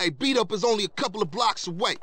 Hey, beat up is only a couple of blocks away.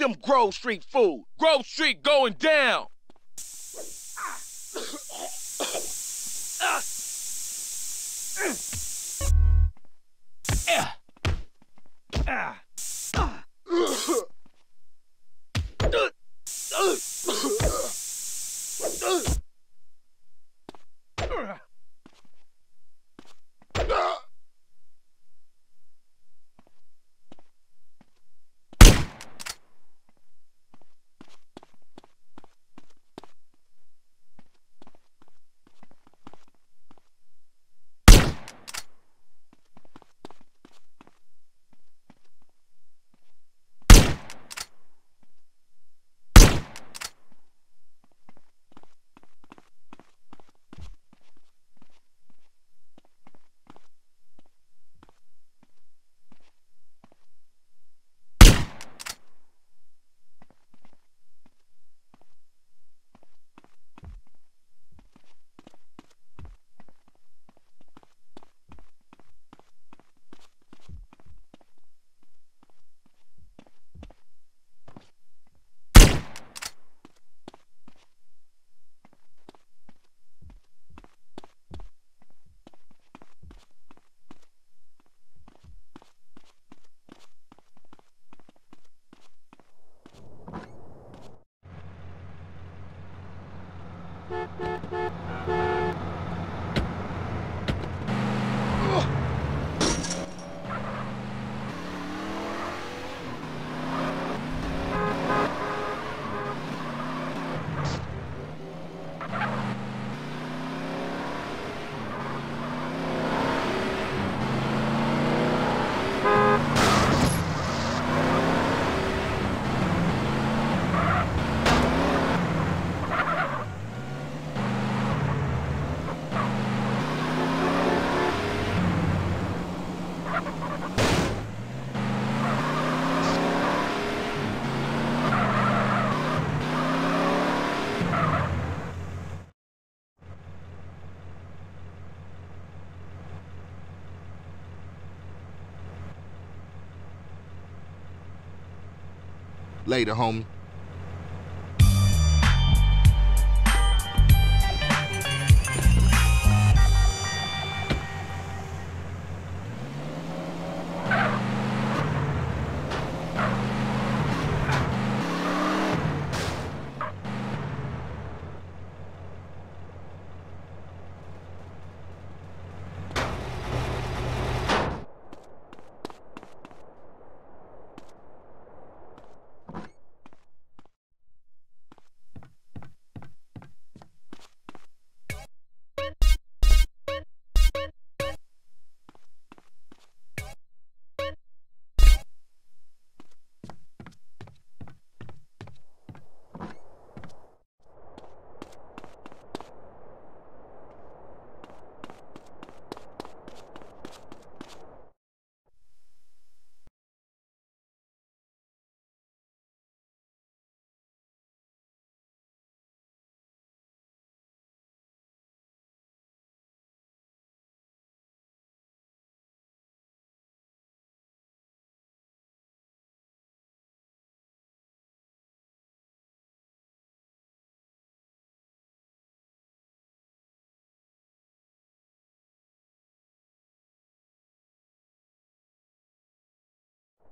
them Grove Street food. Grove Street going down. Ugh! Later, homie.